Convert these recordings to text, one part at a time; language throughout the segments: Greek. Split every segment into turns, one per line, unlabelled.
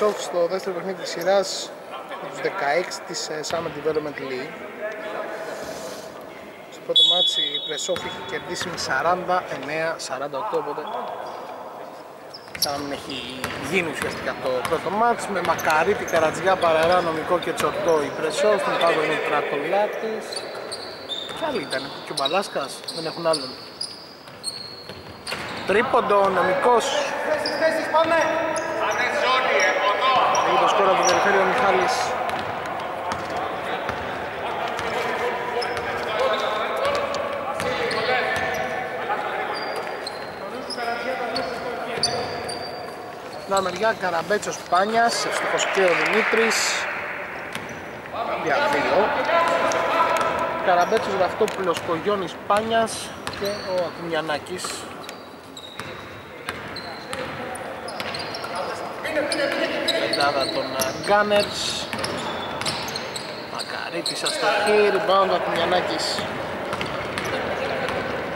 κόντρα στην Pressov στο δεύτερο παιχνίδι της σειράς με τους 16 της ε, Summer Development League. Στο πρώτο μάτσι η Pressov είχε κερδίσει με 49-48 οπότε σαν να μην έχει γίνει ουσιαστικά το πρώτο μάτς με Μακαρίτη, Καρατζιά, Παραρά, Νομικό και Τσορτό η Pressov, στην Πάγο είναι ο Τρατολάτης κι άλλοι ήταν, και ο Μπαλάσκας, δεν έχουν άλλον. Τρίποντο, νομικός.
Θέσεις, θέσεις, πάμε!
Πάνε ζώνη, εδώ!
Έχει το σκόρο από την περιφέρεια ο Μιχάλης. Στην άλλη μεριά Καραμπέτσος Πάνιας, ευτυχώς και ο Δημήτρης. Για δύο. Καραμπέτσος Γραφτόπουλος Κογιώνης Πάνιας και ο Ακουμιανάκης. Πεντάδα των ε, Gunners. Μακαρίτης αστοχή, rebound Ακουμιανάκης.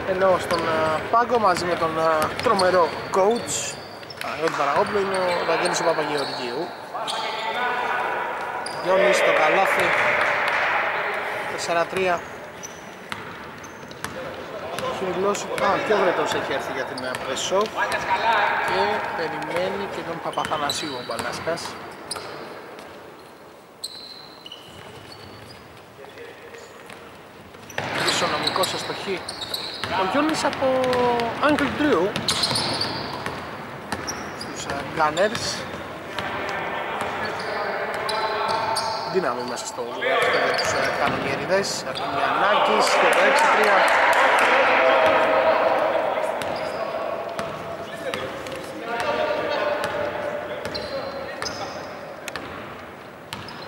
Ενώ στον ε, πάγκο μαζί με τον ε, τρομερό coach Παναγιώτη Παραγόπουλο είναι ο Βαγγέλης ο Παπαγεωργίου. Γιώνης στο καλάθι 4-3 έχει δηλώσει, α, και ο Βρετός έχει έρθει για την Πρεσόφ και περιμένει και τον Παπαθανασίου ο Μπαλάσκας. Ισονομικός αστοχή. Ο Γιώνης από Uncle Drew στους ε, Gunners. Δύναμη μέσα στο αυτό για τους ε, κανονιεριδές. Αρκουμιανάκης και το 6-3.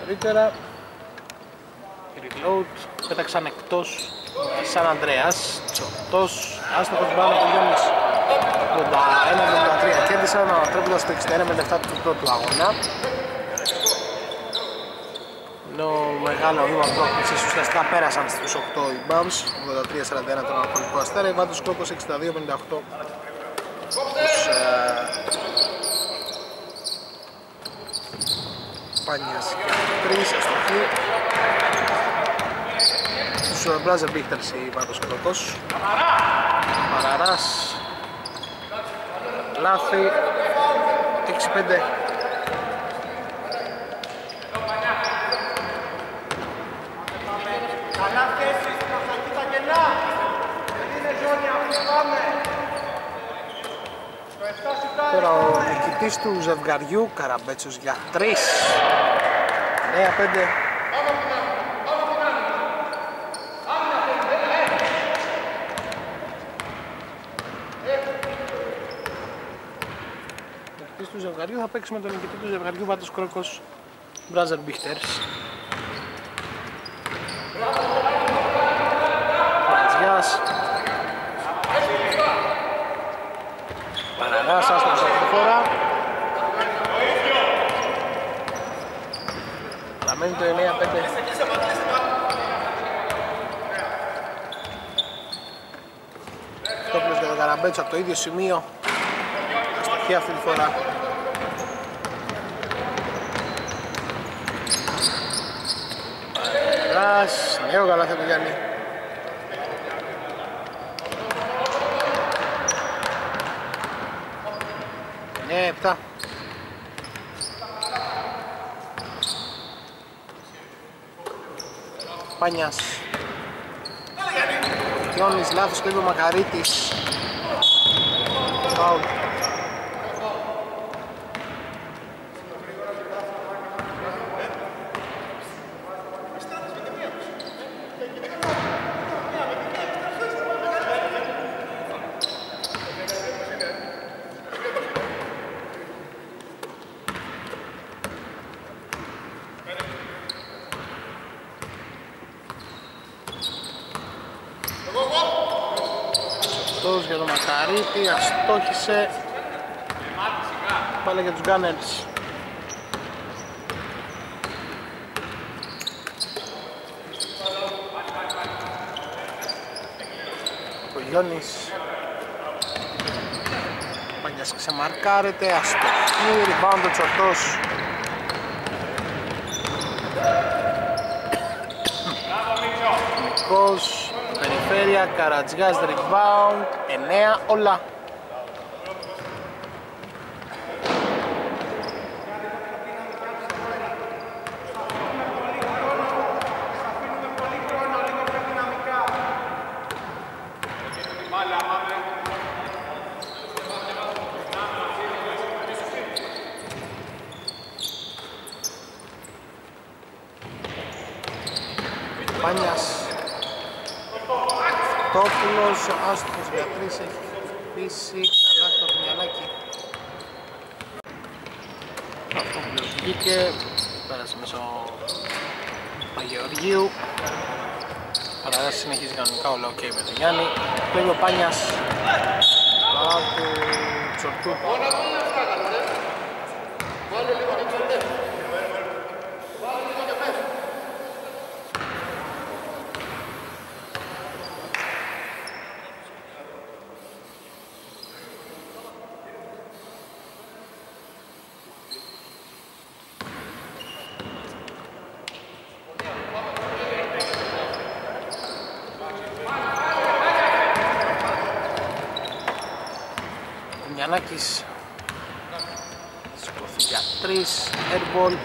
Νωρίτερα. Η reload πέταξαν εκτός Σαν Ανδρέας, τσοτός, άστοχος μπάλα του Γιώργης. 81-73 κέρδισαν ανατρέποντας το 61 με λεφτά του πρώτου αγώνα. Ενώ μεγάλο βήμα πρόκλησης ουσιαστικά πέρασαν στους 8 οι Bums 83-41 τον Ανατολικό Αστέρα, η Βάντος Κόκος 62-58 τους ε, Πάνιας και 3 αστοχή στους Μπράζερ Μπίχτερς η Βάντος Κόκος Παραράς. Λάθη. 6-5
Καλά θέσεις, προσοχή τα κενά! Δεν είναι ζώνη αυτή, πάμε! Στο 7 σουτάρι,
Τώρα ο νικητής του ζευγαριού Καραμπέτσος για 3 9-5 Ο νικητής του ζευγαριού θα παίξει με τον νικητή του ζευγαριού Βάτος Κρόκος Μπράζερ Μπίχτερς Βραζιάς Παραγάς άστοχος αυτή τη φορά Παραμένει το 9-5 Τόπλος για τον Καραμπέτσο από το ίδιο σημείο Αστοχή αυτή τη φορά Παραγάς, νέο καλάθι του Γιάννη Ναι, 7. Πάνιας. Γιώνης, λάθος το είπε ο Μακαρίτης. Φάουλ. Αυτός για τον Μακαρίτη, αστόχησε. Πάλι για τους Gunners. Κογιώνης Πάνιας ξεμαρκάρεται, αστοχή, rebound ο Τσορτός Νικός, περιφέρεια, Καρατζιάς, rebound, 9 όλα Πάνιας Τόπουλος, άστοχος για τρεις έχει χτυπήσει καλά στο Κουνιανάκι Αυτόπουλος βγήκε, πέρασε μέσω Παγεωργίου Παραγάς συνεχίζει κανονικά όλα ok με τον Γιάννη. Πλέγει ο Πάνιας. Πάω του Τσορτού Κουνιανάκης Σηκωθεί για τρεις airball.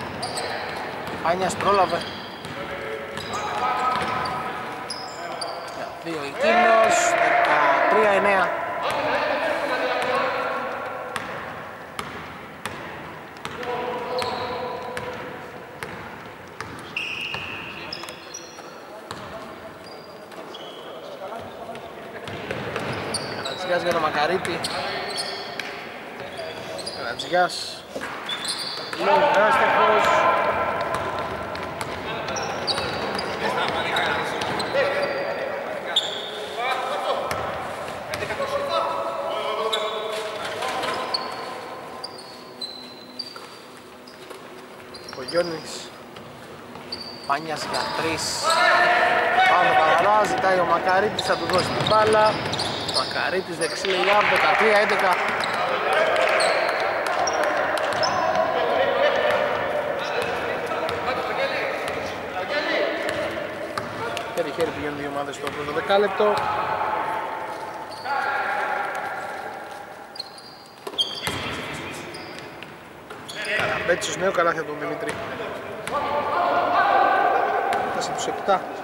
Πάνιας πρόλαβε. Για δύο εκείνος 13-9 Καρατζιάς για το Μακαρίτη Καρατζιάς Λόγω άστοχος Κογιώνης Πάνιας για τρεις. Πάνω παραλά, ζητάει ο Μακαρίτης, θα του δώσει την μπάλα. Μακαρίτης δεξί λεγιάβ, 13-11 πηγαίνουν δύο ομάδες στο πρώτο δεκάλεπτο. Καραμπέτσος νέο καλάθι από τον Δημήτρη. Φτάσε τους 7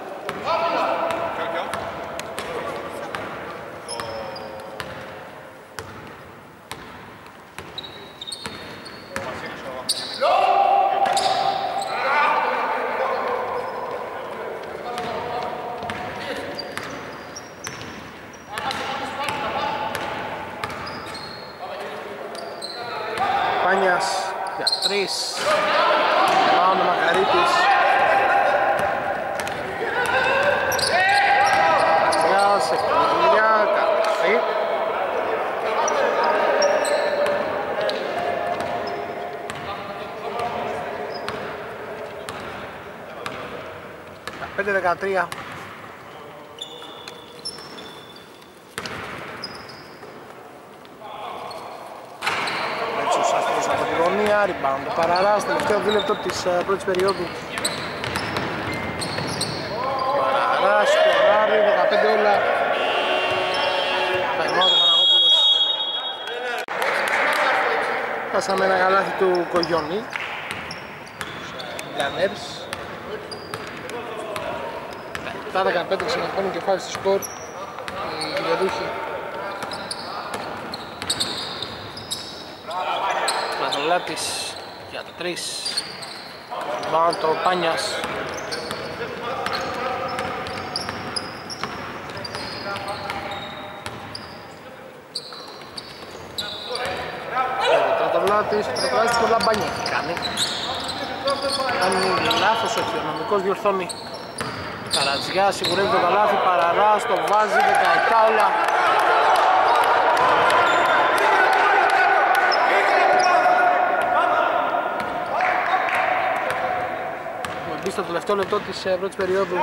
13. Πέτσος άσπρος από τη γωνία, rebound το Παραράς, τελευταίο δίλεπτο της ε, πρώτης περίοδου. Παραράς, κοράρι, 15 όλα. Φτάσαμε ένα γαλάθι του Κογιόνι. Γκανέψ. Τα 15 συνεχώνουν και φάση στη σκορ. Οι γηπεδούχοι. Πλατολάτης για το 3 Πάνω το Πάνιας Ο Πλατολάτης, ο Πλατολάτης του Λαμπάνια τι κάνει Κάνει λάθος όχι, ο νομικός διορθώνει Καρατζιά σιγουρεύει το καλάθι, παραράς, το βάζει, 17 όλα. Μπει στο τελευταίο λεπτό της ε, πρώτης περίοδου.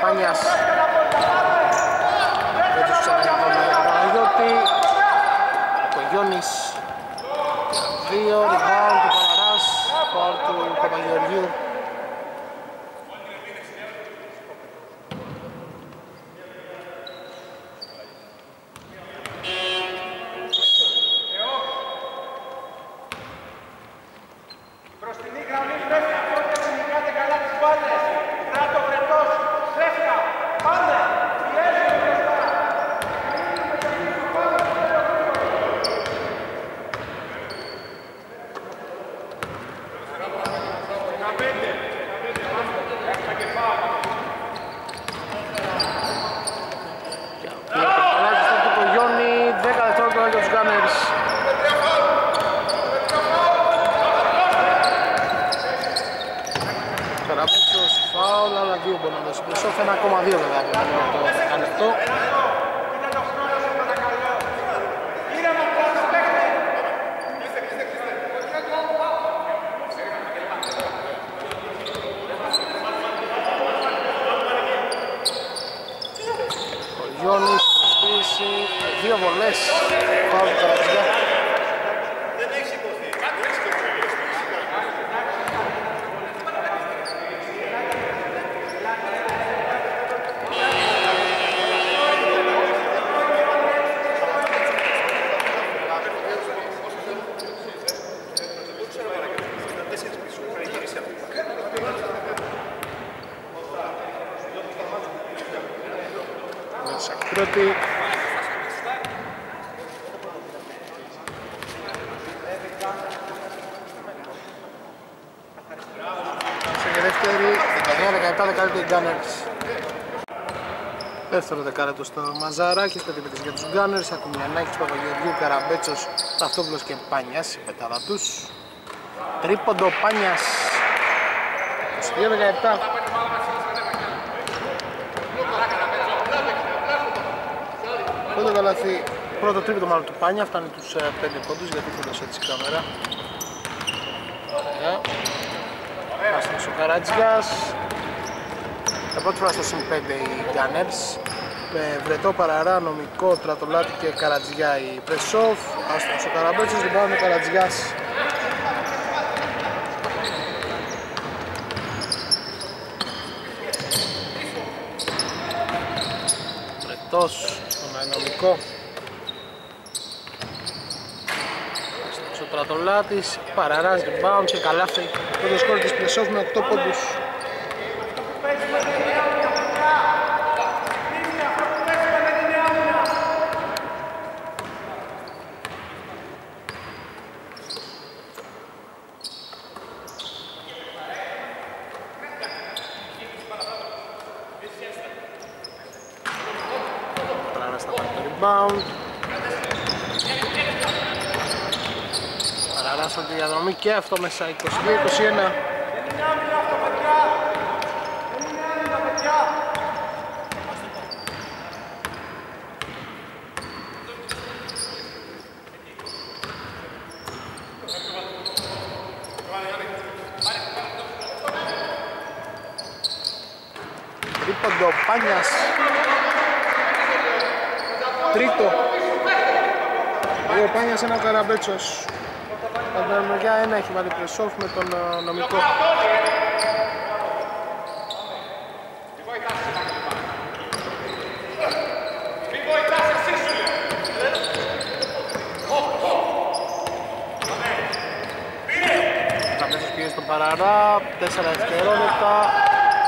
Πάνιας. Δεν τους ξαναγγελώνει ο Παναγιώτη. Ο Γιώνης δύο rebound του Παναράς φάουλ του Παπαγεωργίου
Μπροστινή γραμμή Φρέσκα, πρώτα κυνηγάτε καλά τις μπάλες. Κράτο βρετός, Φρέσκα, πάμε, πιέζουμε μπροστά.
Καλάκης στο του Γιώνη 10 δευτερόλεπτα για τους Gunners Καραπέτσος, φάουλ, άλλα δύο μπορεί να δώσει Πλεσόφ, ένα ακόμα δύο βέβαια πρέπει να το κάνει αυτό
Είναι το χρόνο σου παρακαλώ. Ήρεμα κάτω, παίχτε.
Ο Γιώνης, προσποίηση, δύο βολές Φάουλ του Καρατζιά Μέσα πρώτη Σε και δεύτερη, 19-17 δεκάλεπτη Gunners. Δεύτερο δεκάλεπτο στο Μαζαράκης, πέντε πέτες για τους Gunners, Ακουμιανάκης, Παπαγεωργίου, Καραμπέτσος, Ταυτόβουλος και Πάνιας, η πετάδα τους. Τρίποντο Πάνιας, 22-17. Πρώτο καλάθι, πρώτο τρίποντο μάλλον του Πάνια, φτάνει τους 5 πόντους γιατί θέλωσε έτσι η κάμερα. Ωραία. Άστος ο Καρατζιάς. Για πρώτη φορά στο συν 5 οι Gunners. Με Βρετό Παραρά, Νομικό, Τρατολάτη και Καρατζιά η Πρεσόφ. Άστος ο Καραμπέτσος, λοιπόν ο Καρατζιάς. Βρετός στον νομικό. Στο Τρατολάτης, Παραράς, rebound και καλάθι. Πρώτο σκόρ της Πρεσόφ με 8 πόντους.
Παίζουμε δεν είναι άμυνα, παιδιά. Λύνει αυτό που παίζουμε δεν είναι άμυνα.
Παραράς θα πάρει το rebound. Παραράς από τη διαδρομή και αυτό μέσα 22-21.
Δεν είναι άμυνα αυτό, παιδιά. Δεν είναι άμυνα, παιδιά.
Τρίποντο Πάνιας. Τρίτο. Δύο Πάνιας, ένα Καραμπέτσος. Από την άλλη μεριά ένα έχει βάλει Πρεσόφ με τον ε, νομικό.
Μη βοηθάς εσύ σου λέω.
Καραμπέτσος πήγε στον Παραρά, 4 δευτερόλεπτα.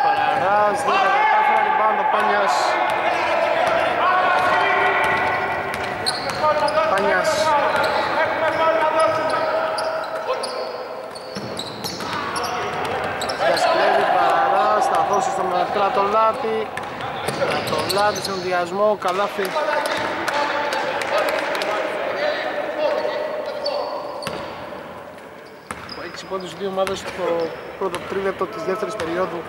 Παραράς, δεν τα κατάφερα, rebound ο Πάνιας. Πάνιας.
Έχουμε γκολ να δώσουμε.
Καρατζιάς κλέβει, Παραράς, θα δώσει στον Τρατολάτη. Τρατολάτη στον διασμό, καλάθι. Από 6 πόντους δύο ομάδες στο πρώτο τρίλεπτο της δεύτερης περίοδου.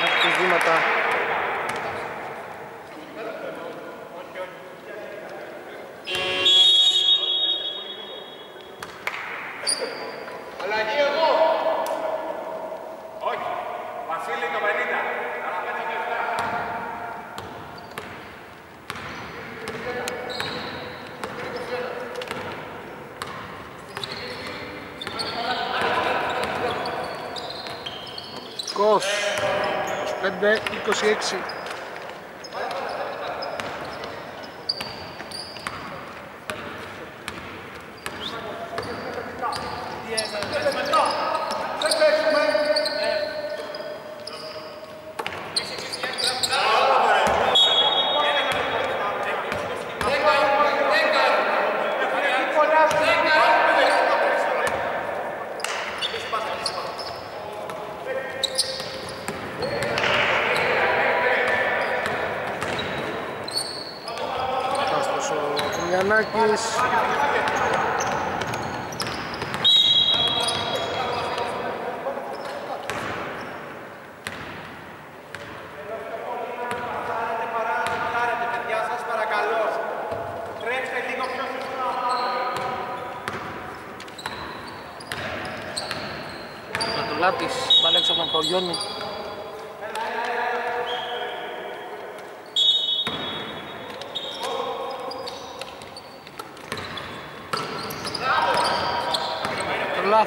Μέχρι βήματα νομικός 25-26 Άστος ο Κουμιανάκης
Πάρετε παιδιά σας παρακαλώ. Τρέξτε λίγο πιο σωστά.
Ματουλάτης, μπάλα έξω από τον Κοριόνι Το λάθος του Ραυτόπουλος Γιαννάκης Βελές Time out. Δεν θα τα βάλω χαλιά με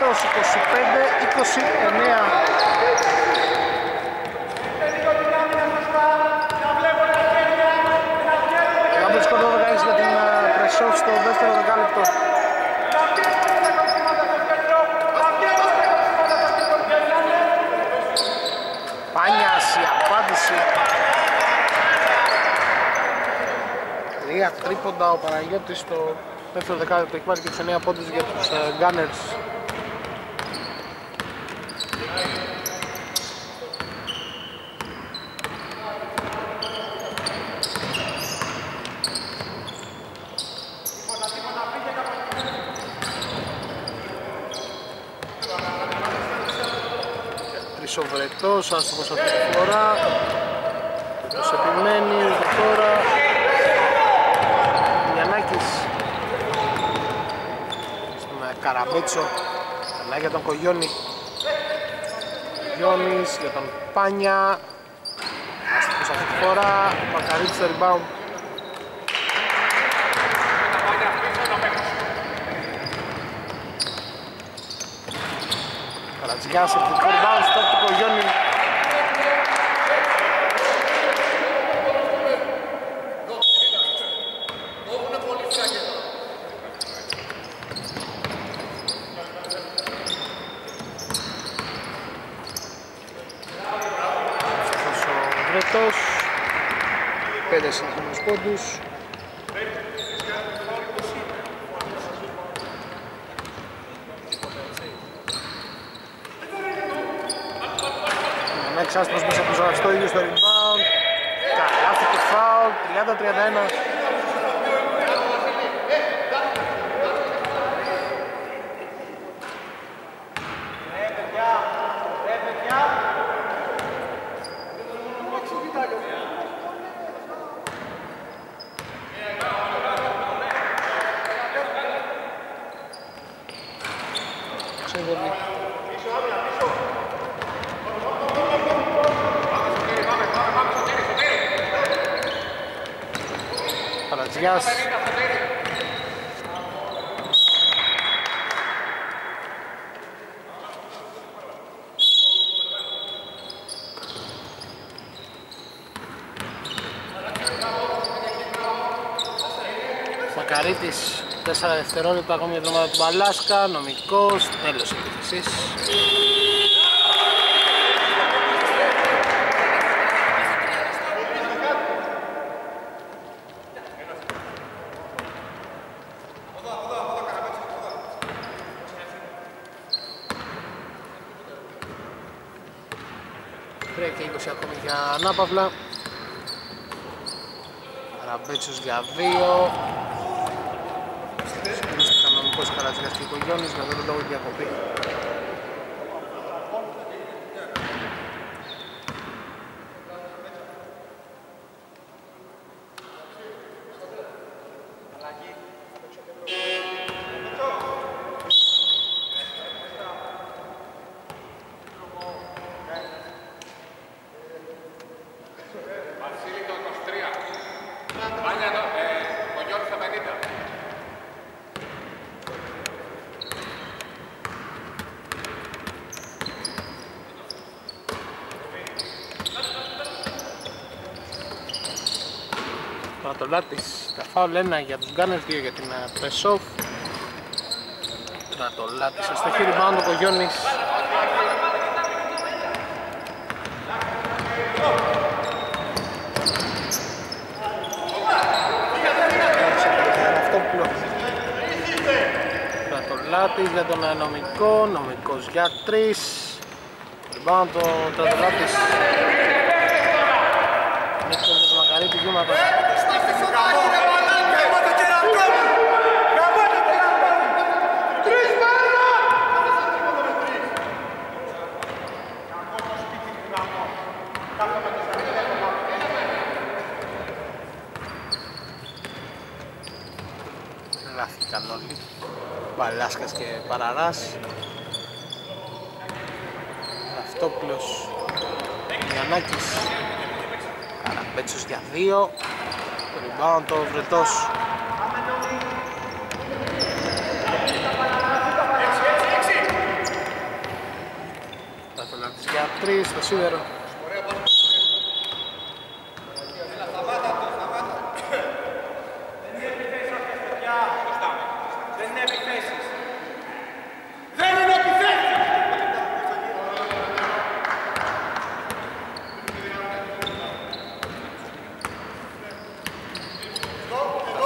Ακουμιανάκη τρίποντο βρετός 25-29. Γάμπρος σκορ 12 για την Πρεσόφ στο δεύτερο δεκάλεπτο. Πάνιας η απάντηση. Τρία τρίποντα ο Παναγιώτης στο δεύτερο δεκάλεπτο έχει πάρει και τους 9 πόντους για τους ε, Gunners. Τρισοβρετός, άστοχος αυτή τη φορά. Τους επιμένει εδώ τώρα. Γιαννάκης. Στον ε, Καραμπέτσο. Περνάει για τον Κογιόνι. Κογιόνις για τον Πάνια. Άστοχος αυτή τη φορά. Μακαρίτης στο rebound. Καρατζιάς από το rebound στο του Κογιόνι. Αυτός ο Βρετός. Πέντε συνεχόμενους πόντους. Ανέξι άσπρος μέσα από το ζωγραφιστό ίδιος στο rebound. Καλάθι και φάουλ, 30-31. 4 δευτερόλεπτα ακόμη για την ομάδα του Μπαλάσκα, νομικός, τέλος επίθεσης. Τρία και 20 ακόμη για ανάπαυλα. Ραμπέτσος για 2. Καρατζιάς και Κογιώνης, με αυτόν τον λόγο διακοπή. Τρατολάτης τα φάουλ 1 για τους Gunners, 2 για την Πρεσόφ. Τρατολάτης στο χείρι πάνω το Κογιώνης. Τρατολάτης για τον νομικό, νομικός για 3. Rebound το Τρατολάτης. Νίκος για τον Μακαρίτη βήματα. Μπαλάσκας και Παραράς. Αυτόπλος Γιαννάκης. Καραμπέτσος για δύο. Το rebound το Βρετός. Τατολάτης για τρεις το σίδερο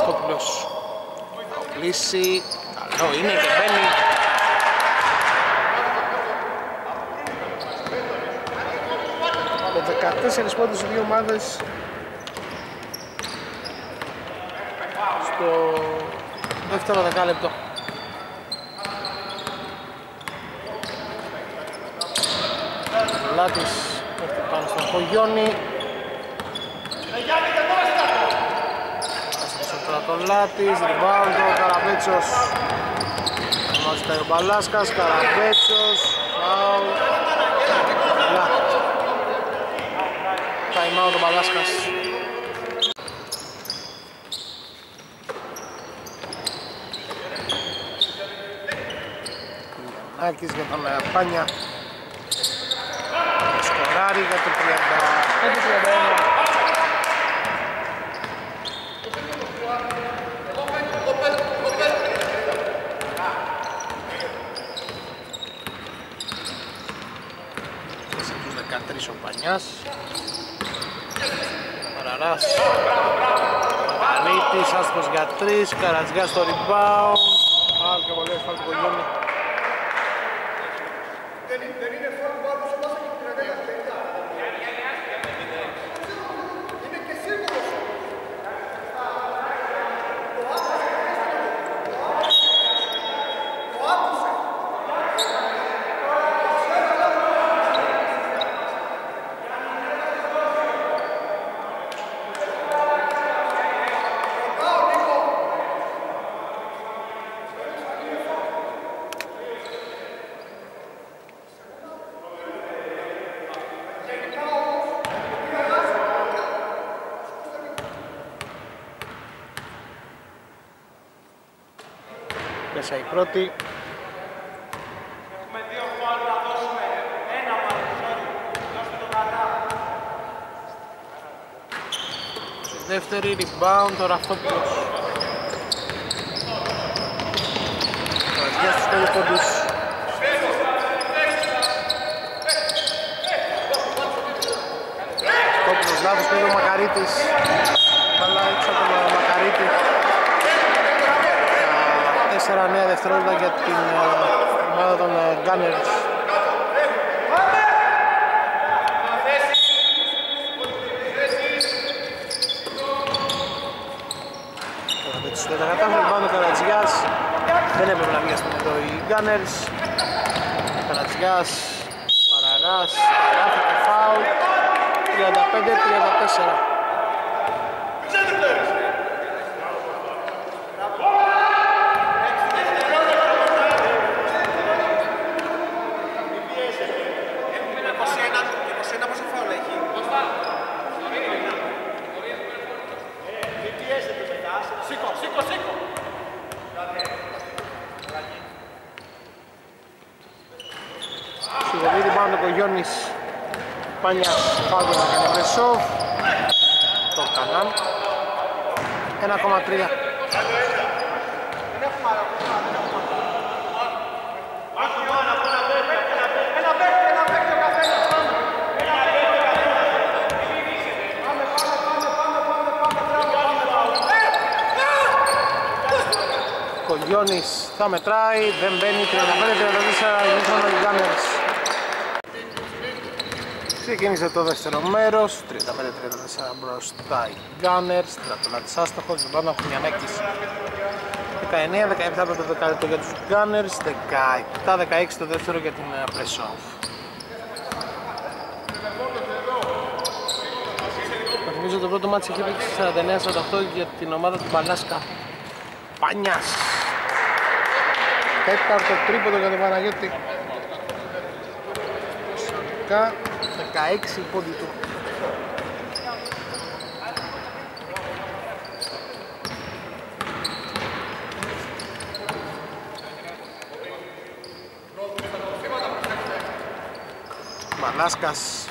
Αυτόπουλος θα οπλίσει Καλό είναι και μπαίνει Με 14 πόντους οι δύο ομάδες στο δεύτερο δεκάλεπτο. Λάτης έρθει πάνω στον Χογιόνι Ακολάτης, rebound ο Καραμπέτσος Ονόσταει ο Μπαλάσκας, Καραμπέτσος, foul Time out ο Μπαλάσκας. Άκης για τον ε, Πάνια Σκοράρι για το 30 31 13 ο Πανιάς Παραράς. Μαγαρίτης, άστοχος για 3 Καρατζιάς στο rebound Φάουλ και πολύ εύκολο του Κογιόνι Μέσα η πρώτη
Έχουμε δύο φάουλ να δώσουμε. Ένα μάλλον, sorry. Δώστε το κατά.
Στη δεύτερη rebound ο Ραυτόπουλος Καρατζιάς στους 5 πόντους Ραυτόπουλος λάθος πήρε ο Μακαρίτης. Καλά έξω από τον Μακαρίτη. Τα 4 νέα δευτερόλεπτα για την ε, ομάδα των ε, Gunners. Καραμπέτσος δεν τα κατάφερε πάνω ο Καρατζιάς. Δεν έπρεπε να βιαστούν εδώ οι Gunners. Καρατζιάς, Παραράς, Παράθη και φάουλ 35-34
Σήκω, σήκω, σήκω.
Σιδερίδη πάνω ο Γιώνης Πάνιας Πάγος να κάνει Βρεσόβ Το κάναν 1,3.
Ένα παίκτη, ένα παίκτη ο καθένας. Πάμε.
Κογιώνης θα μετράει, δεν μπαίνει 35-34 ημίχρονο οι Gunners. Ξεκίνησε το δεύτερο μέρος, 35-34 μπροστά οι Gunners, Στρατολάτης άστοχος, Ζουμπάνα Χουμιανέκης 19-17 το δεκάλεπτο για τους Gunners, 17-16 το δεύτερο για την ε, Press-Off. Θα θυμίζω το πρώτο μάτι είχε παίξει 49-48 για την ομάδα του Μπαλάσκα. Πανιάς. Τέταρτο τρίποδο για τον Παναγιώτη. Συνολικά 16 πόντι του. Μπαλάσκας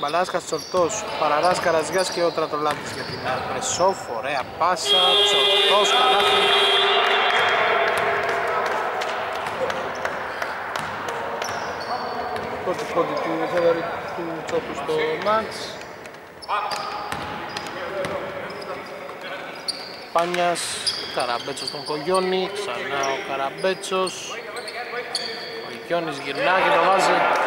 Μπαλάσκας Τσορτός, Παραράς Καραζιάς και ο Τρατολάτης για την Πρεσόφ, ωραία πάσα, Τσορτός, καλάθι. Πρώτη πόντι του Θοδωρή του Τσόπου στο μάτς. Πάνιας, Καραμπέτσος στον Κογιόνι, ξανά ο Καραμπέτσος. Ο Κογιόνις γυρνά και το βάζει.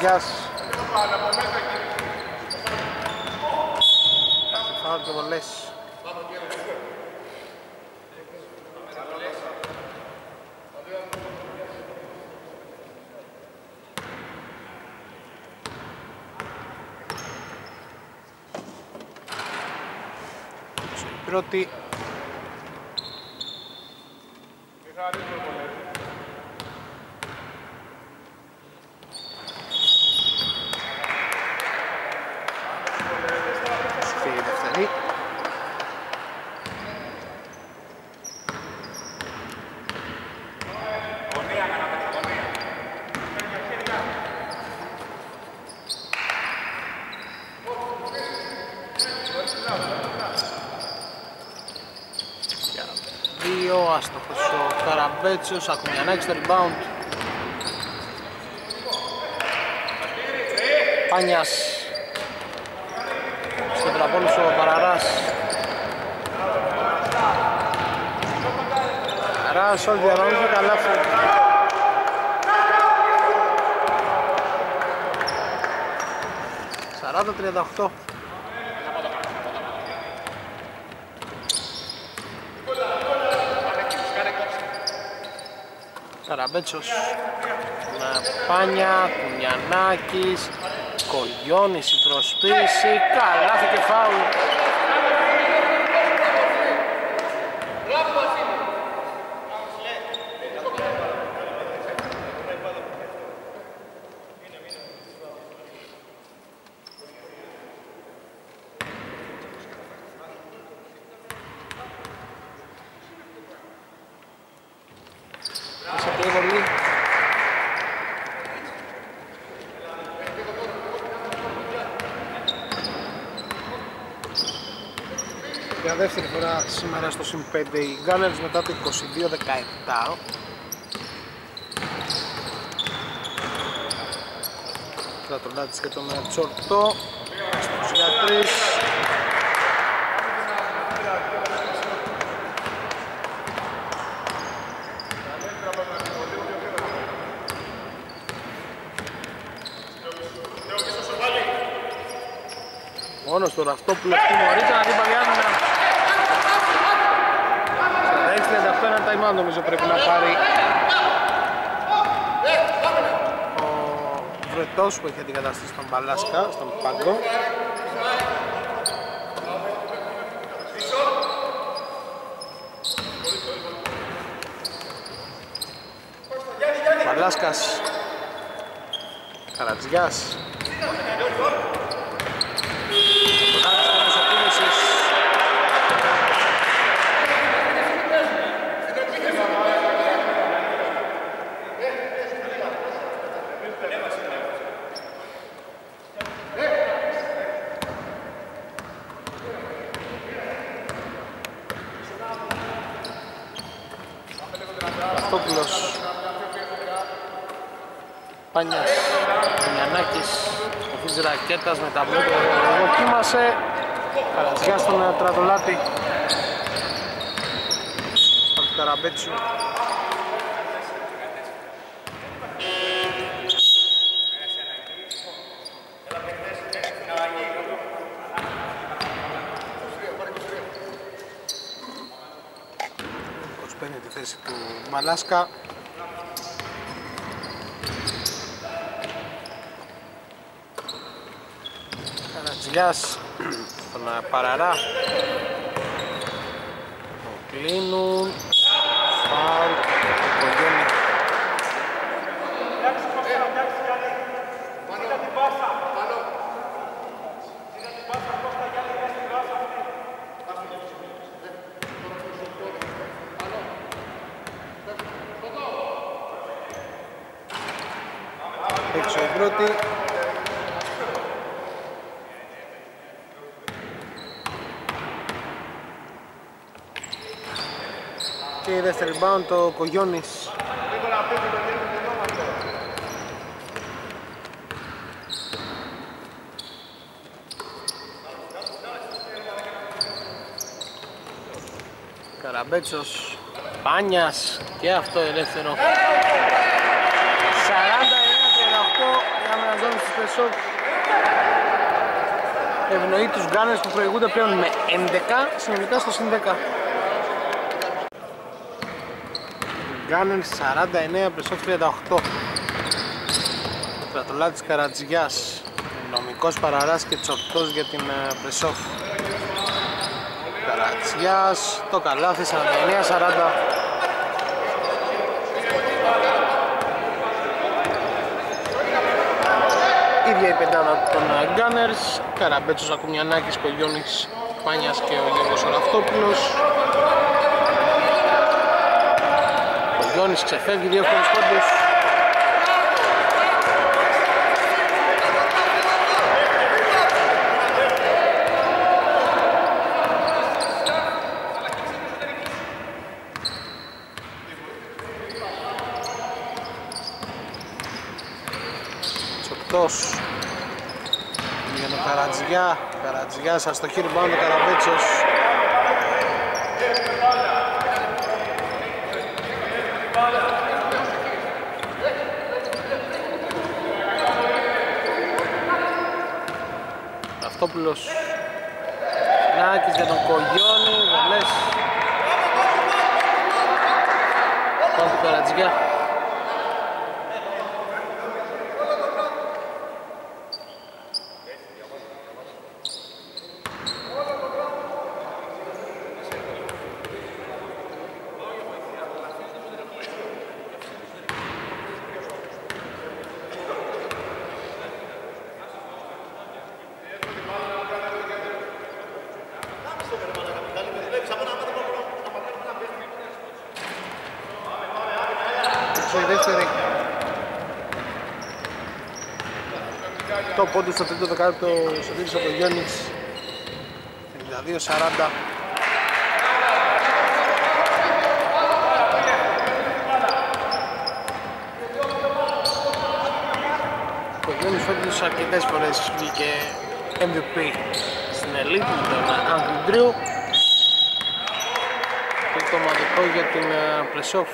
Καρατζιάς. Φάουλ και βολές. Η Πρώτη σου φύγει η δεύτερη. Για Δύο, άστοχος ο Καραμπέτσιος, Ακουμιανάκης στο rebound. Πάνιας στον τραπόλους ο Παραράς. Παραράς όλη διανομή και καλάθι. Σαράντα τριάντα Καραμπέτσος με Πάνια, Κουνιανάκης, Κογιώνης η προσπίση, καλάθι και φάουλ. πολύ. Για δεύτερη φορά σήμερα στο ΣΥΜ 5 οι μετά το 22-17. Τρατρονάτης και το Μετσορτό. 23 Μόνος του Ραυτόπουλος του νωρίτερα αντίπαλη άμυνα. 46-38 ένα time out νομίζω πρέπει να πάρει. Ο Βρετός που έχει αντικαταστήσει στον Μπαλάσκα, στον Πάγκο. Μπαλάσκας Καρατζιάς Κοντάκης τέλος επίλυσης Ραυτόπουλος Πάνιας Γιαννάκης ο ρακέτας με τα μπλούτο δοκίμασε. Καρατζιά στον ε, Τρατολάτη. Από του Καραμπέτσου παίρνει τη θέση του Μαλάσκα Καρατζηλιάς στον Παραρά. Τον κλείνουν. Φάουλ. Κογιόνι έξω η πρώτη και η δεύτερη rebound το Κογιόνης Καραμπέτσος Πάνιας και αυτό ελεύθερο. 49-38 για Αμεραζόνη στη Σπεσόκ ευνοεί τους Γκάνερς που προηγούνται πλέον με 11 συνολικά στο συν 10 Γκάνερς 49 Πρεσόκ 38 Στρατολάτης Καρατζιάς νομικός παραράς και τσορτός για την Πρεσόφ Καρατζιάς το καλάθι 49-40 ίδια η πεντάδα των Gunners Καραμπέτσος, Ακουμιανάκης, Κογιώνης, Πάνιας και ο Γιώργος Οραφτόπουλος Κογιώνης ξεφεύγει δύο φορές πόντους Τσοπτός για τον Καρατζιά Καρατζιάς αστοχή rebound ο Καραμπέτσος Αυτόπουλος Νάκης για τον Κογιόνι Βελές Πάμε του Καρατζιά έξω η δεύτερη. Το πόντου στο τρίτο δεκάλεπτο ο Σωτήρης από Γιώνης 52-40 Ο Γιώνης φέτος αρκετές φορές βγήκε MVP στην Elite με τον Άγγλ Ντρίου. Και το ομαδικό για την Πλεσόφ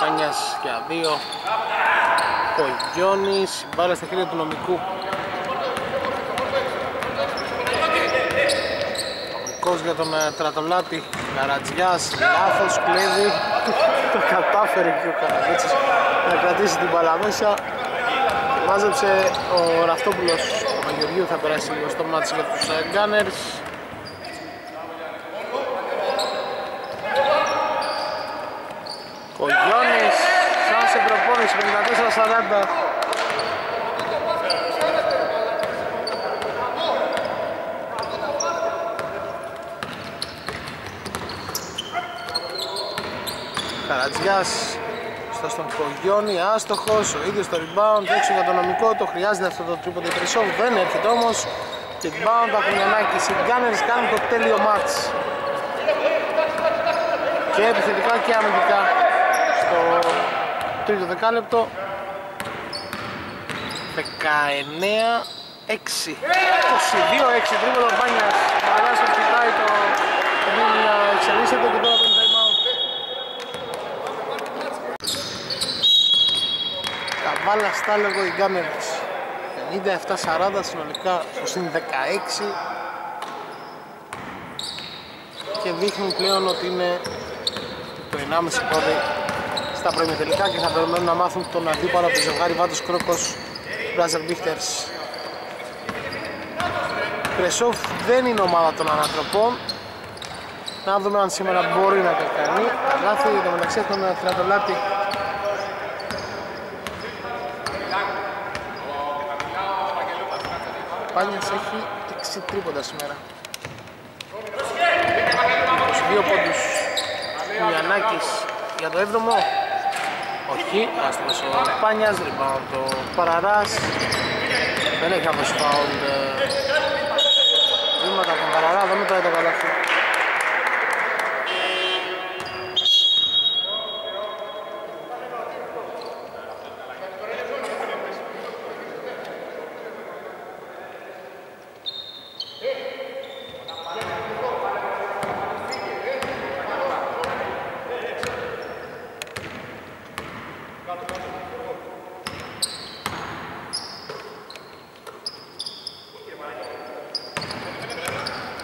Φάνιας για δύο Κογιώνης, μπάλα στα χέρια του νομικού. Νομικός για τον ε, Τρατολάτη. Καρατζιάς, λάθος, κλέβει. Το κατάφερε και ο Καρατζιάς να κρατήσει την μπάλα μέσα. Μάζεψε ο Ραυτόπουλος ο Παγιοργίου θα περάσει λίγο στο μάτι για τους Gunners Κογιώνης σαν σε προπόνηση 54-40 Καρατζιάς Αυτό στον Κογιόνι, άστοχος, ο ίδιος το rebound, έξω για το νομικό, το χρειάζεται αυτό το τρίποντο η Χρυσόβ, δεν έρχεται όμως. Και rebound από Γιαννάκης, οι Gunners κάνουν το τέλειο μάτς. Και επιθετικά και αμυντικά στο τρίτο δεκάλεπτο. 19 6 22-6 τρίποντο Μπάνιας Μαράς κοιτάει το παιχνίδι να εξελίσσεται και τώρα παίρνει time out. Καβάλα στάλεγο οι Gunners 57-40 συνολικά στο συν 16 και δείχνουν πλέον ότι είναι το 1,5 πόδι στα προημιτελικά και θα περιμένουν να μάθουν τον αντίπαλο από το ζευγάρι Βάτος Κρόκος Μπράζερ Μπίχτερς Κρεσόφ δεν είναι ομάδα των ανατροπών. Να δούμε αν σήμερα μπορεί να το κάνει. Λάθη το μεταξύ έχουν ένα Τρατολάτη Πάνιας έχει 6 τρίποντα σήμερα. 22 πόντους. Μιανάκης για το 7ο όχι, άστρος ο Πάνιας, rebound το Παραράς. Δεν έχει αφήσει φάουλ ε, βήματα από τον Παραρά, δεν μετράει το καλάθι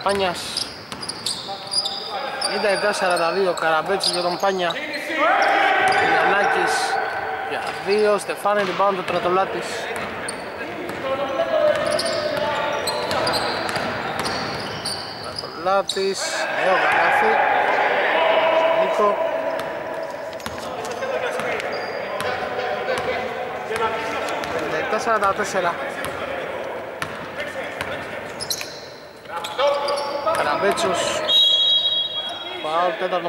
Πάνιας. 57-42 Καραμπέτσης για τον Πάνια. Γιαννάκης για 2 Στεφάνη την πάνω του Τρατολάτης. Τρατολάτης νέο καλάθι. Νίκο. Ε, Thank you. pechos. Va a obtener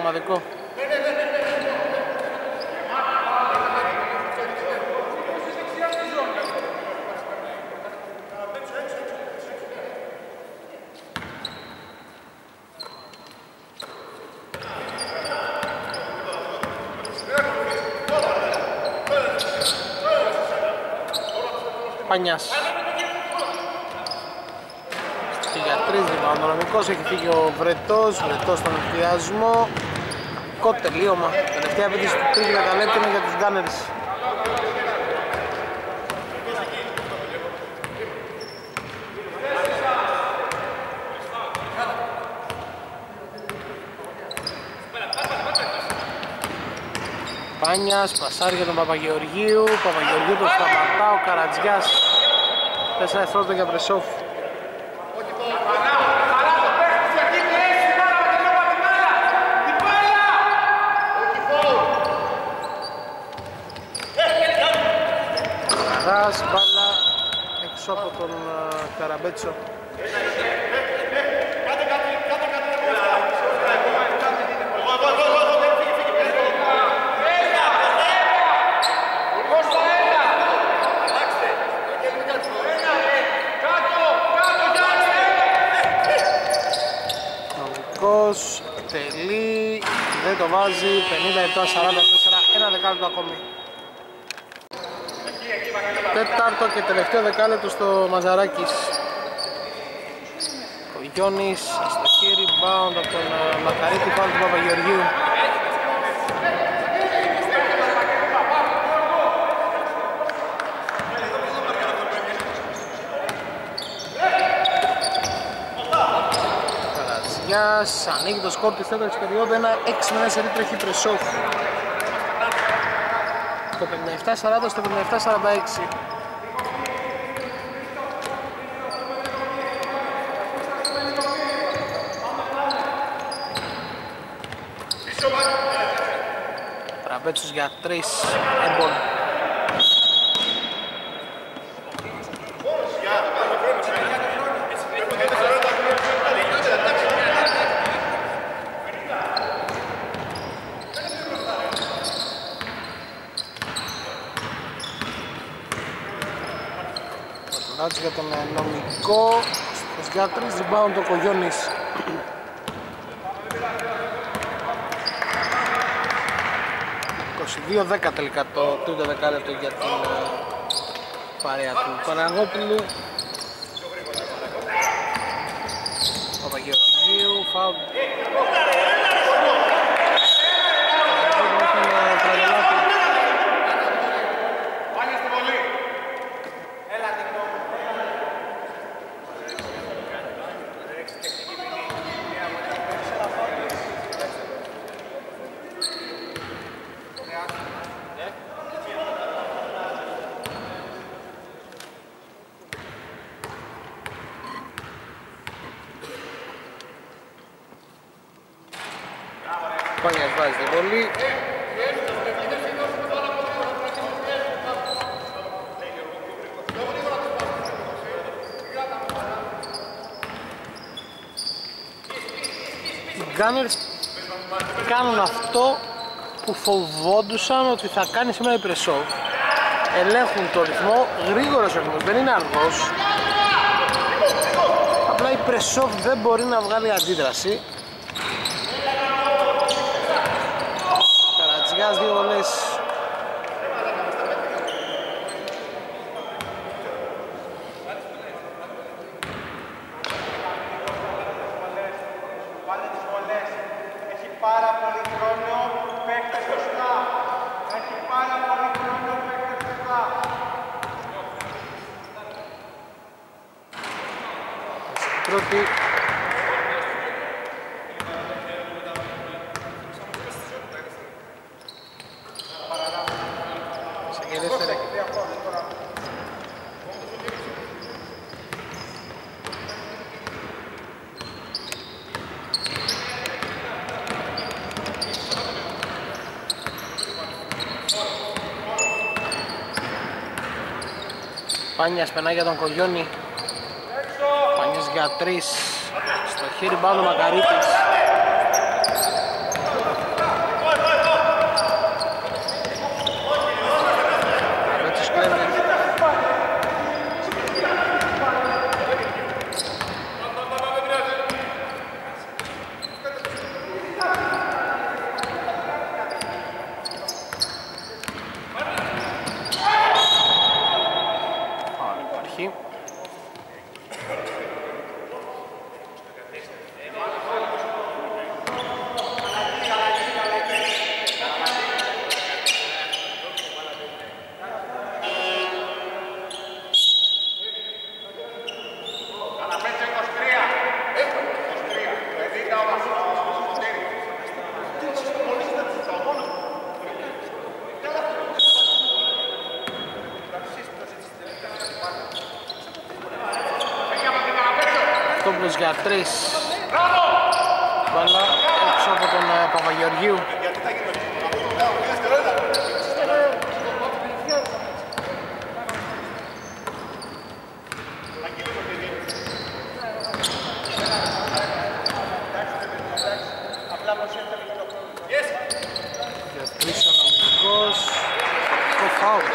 τρεις ρημανδρομικός έχει φύγει ο Βρετός, Βρετός στον ενθουσιασμό Κότ τελείωμα, τελευταία επίθεση του τρίτου δεκαλέπτου είναι για τους Gunners. Πάνιας, πασάρι για τον Παπαγεωργίου, Παπαγεωργίου τον σταματά, ο Καρατζιάς. 4 δευτερόλεπτα για Βρεσόφ Καράς, μπάλα έξω από τον ε, Καραμπέτσο Νομικός, τελεί, δεν το βάζει, 57-44, ένα δεκάλεπτο ακόμη. Τέταρτο και τελευταίο δεκάλεπτο στο Μαζαράκης. Ο Γιώνης, αστοχή rebound από τον ε, Μακαρίτη πάνω του Παπαγεωργίου. Καρατζιάς, ανοίγει το σκορ της τέταρτης περίοδου, ένα 6 με 1 σε ρίτρο έχει Πρεσόφ. Το 57-40 στο 57-46. Μπέτσος για 3 εμπόλ. για τον ε, νομικό στους γιατρείς, rebound ο Κογιώνης 22-10 τελικά το τρίτο δεκάλεπτο για την ε, παρέα του Παναγόπουλου. Παπαγεωργίου, φάουλ.
Πάνε στη βολή.
Πάνιας βάζει την βολή. Οι Gunners κάνουν αυτό που φοβόντουσαν ότι θα κάνει σήμερα η Πρεσόβ. Ελέγχουν το ρυθμό, γρήγορος ο ρυθμός, δεν είναι αργός. Απλά η Πρεσόβ δεν μπορεί να βγάλει αντίδραση. Καρατζιάς δύο βολές.
Βάλτε τις βολές. Έχει πάρα πολύ χρόνο. Παίχτε σωστά. Έχει πάρα πολύ χρόνο. Παίχτε σωστά.
Πρώτη. Σε και δεύτερη. Πάνιας περνάει για τον Κογιόνι. Πάνιας για τρεις. Στο χέρι πάνω Μακαρίτης. Καρότσης κλέβει. Φάουλ υπάρχει.
Αναπέτσε 23. 23. Δεν ήταν ο Βασίλης ο Σωτήρης. Έχει από την αναπέτσε.
Αυτόπουλος για τρεις. Μπαλά έξω από τον ε, Παπαγεωργίου. Για τρεις ο νομικός. Το φάουλ.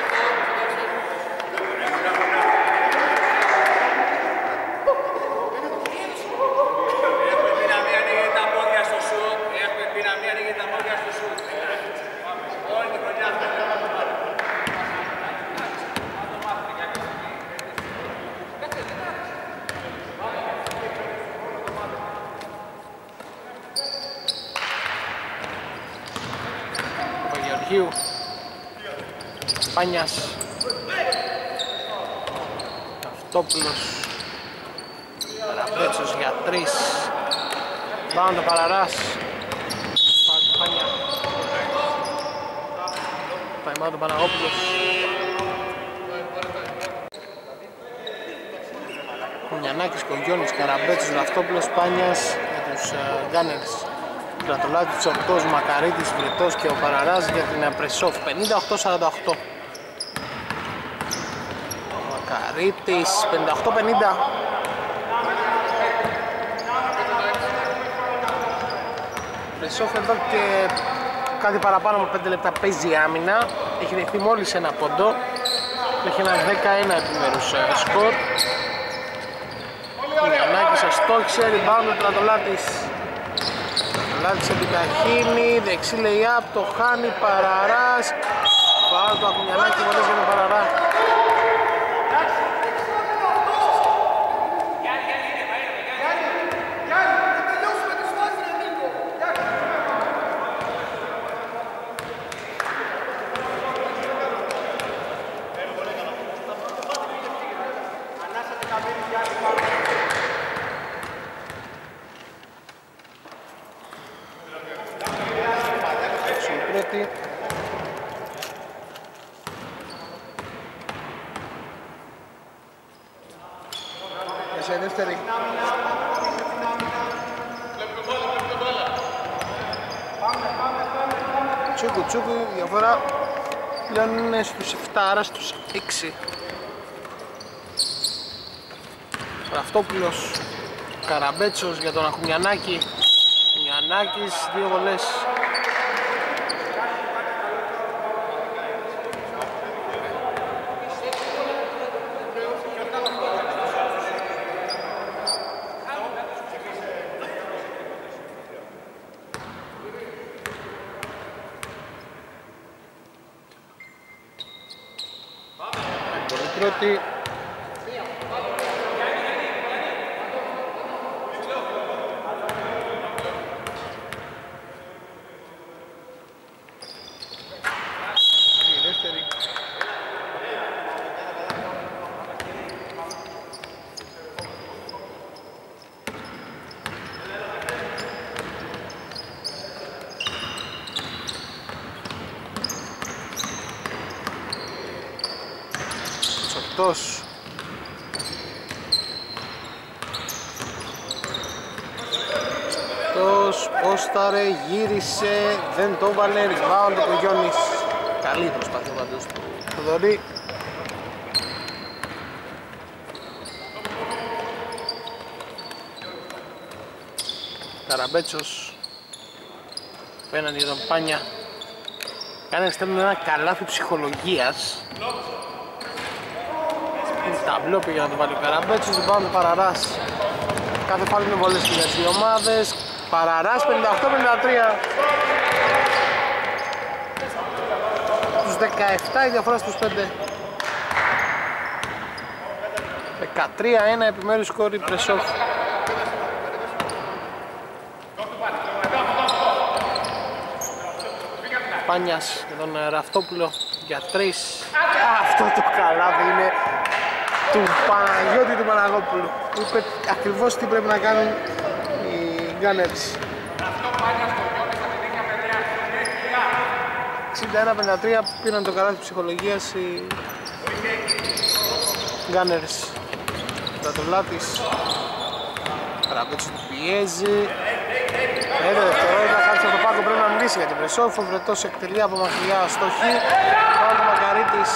Έχουμε δυναμία ανοίγει τα πόδια στο σουτ. Έχουμε δυναμία ανοίγει τα πόδια στο σουτ. Όλη τη χρονιά αυτό.
Παπαγεωργίου. Πάνιας. Αυτόπουλος. Παραπέτσος για τρεις. Πάνω το Παραράς. Φάουλ του Πάνια. Time out ο Παναγόπουλος. Κουνιανάκης, Κογιώνης, Καραμπέτσος, Λαυτόπουλος, Πάνιας για τους uh, Gunners. Πλατολάκη, Τσορτός, Μακαρίτης, Βρετός και ο Παραράς για την Απρεσόφ. 58-48. Μακαρίτης, 58-50. Πρεσόφ εδώ και κάτι παραπάνω από 5 λεπτά παίζει άμυνα. Έχει δεχτεί μόλις ένα πόντο. Έχει ένα 11 επιμέρους ε, σκορ. Γιαννάκης αστόχησε, rebound ο Τρατολάτης. Τρατολάτης επιταχύνει, δεξί λέει up, το χάνει, Παραράς. Πάω το Ακουνιανάκη, βολές για τον Παραρά. Έξω η πρώτη. Μέσα η δεύτερη. Τσούκου τσούκου, η διαφορά πλέον είναι στους 7, άρα στους 6. Ραφτόπουλος, Καραμπέτσος για τον Αχουμιανάκη. Μιανάκης, δύο βολές. Πολύ πρώτη. Η δεύτερη. Τσοτός. Τσοτός, πόσταρε, γύρισε, δεν το έβαλε, rebound ο Γιώνης. Καλή προσπάθεια πάντως του Θοδωρή. Καραμπέτσος απέναντι για τον Πάνια Κάνε στέλνουν ένα καλάθι ψυχολογίας Ταμπλό πήγε να το βάλει ο Καραμπέτσος, δεν πάμε Παραράς. Κάθε πάλι με βολές και για τις δύο ομάδες. Παραράς 58-53 Στους 17 η διαφορά στους 5 13-1 επιμέρους σκόρη Πρεσόφ. Πάνιας για τον ε, Ραφτόπουλο για τρεις. Αυτό το καλάθι είναι του Παναγιώτη του Παναγόπουλου που είπε ακριβώς τι πρέπει να κάνουν οι Gunners 61-53 πήραν το καλάθι ψυχολογίας οι Gunners Τρατολάτης Καραμπέτσος του πιέζει. Πέντε δευτερόλεπτα κάτσε το πάγκο πρέπει να μιλήσει για την Πρεσόφ ο Βρετός εκτελεί από μακριά στοχή Πάω του Μακαρίτης.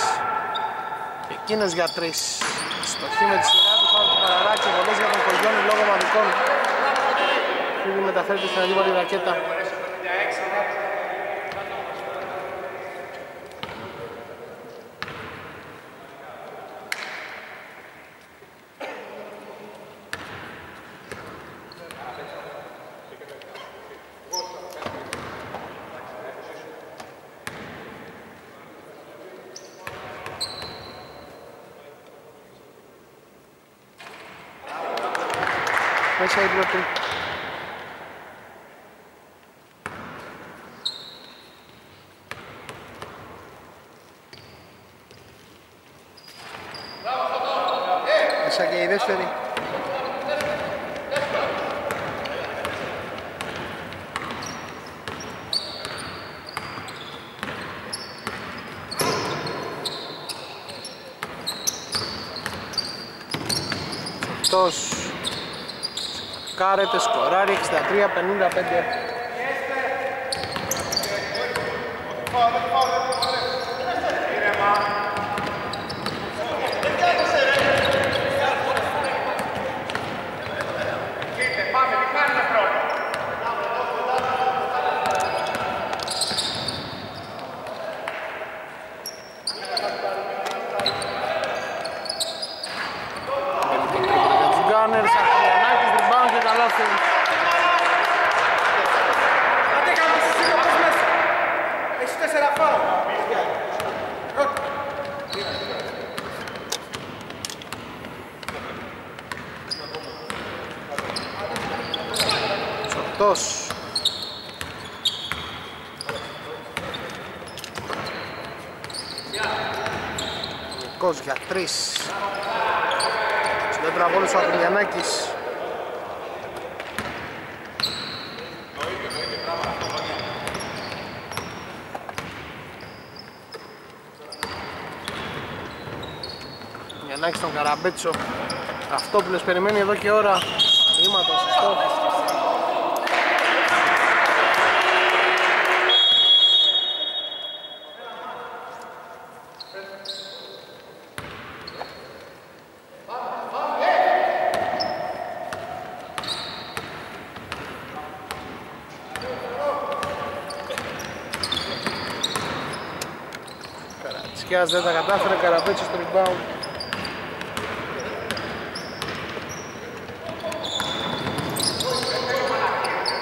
Και εκείνος για τρεις Στοχή με τη σειρά του Πάω του Καραράκη βολές για τον Κογιόνι λόγω μαδικών Φίλοι μεταφέρεται στην αντίπαλη ρακέτα Μέσα η πρώτη Μέσα και η δεύτερη Αυτός Κάρετε, σκοράρει 63-55
Πάμε, τι κάνουμε πρώτα. 24 φάουλ.
Σωτός. Νικός για τρεις. Στην τετραβόλους ο Αγγλιανάκης. Γιαννάκης στον Καραμπέτσο. Αυτόπουλος περιμένει εδώ και ώρα. Βήματα, σωστό. Καρατσιάς δεν τα κατάφερε, Καραμπέτσος στο rebound.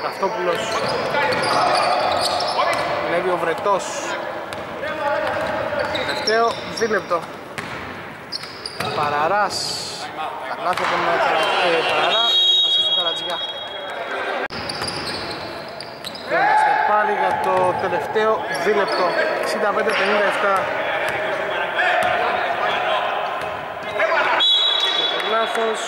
Αυτόπουλος Βλέπει ο Βρετός. Τελευταίο δίλεπτο. Παραράς. Καλάθι τον ε, Παραρά. Ασύ στο Καρατζιά Είμαστε πάλι για το τελευταίο δίλεπτο. 65-57 Λάθος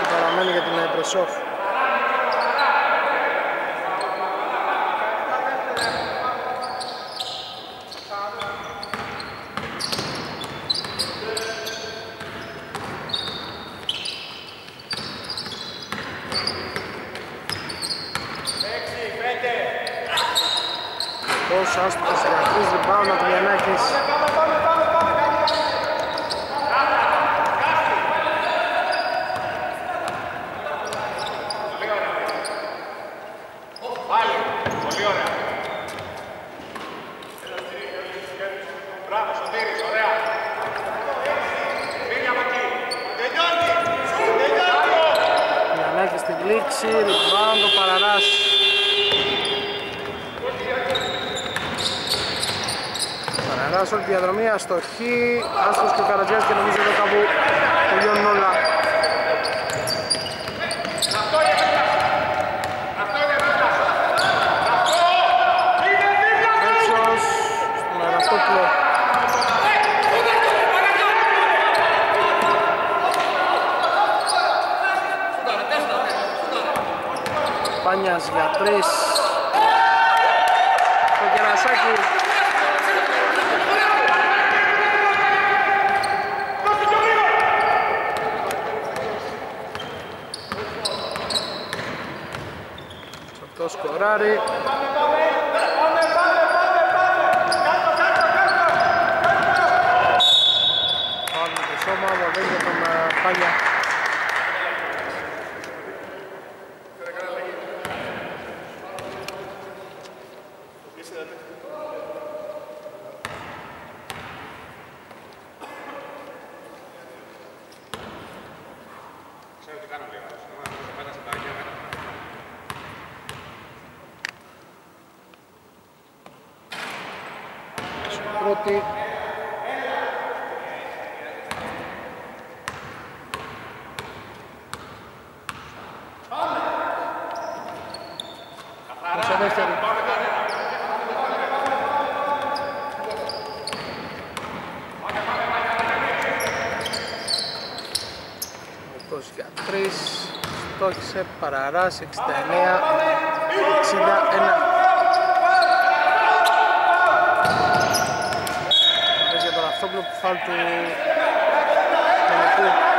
και παραμένει για την Πρεσόφ. Πρώτη. Σε δεύτερη. Αυτός για τρεις. Στόχισε παραράς 69. 61. Για τον Αυτόπουλο που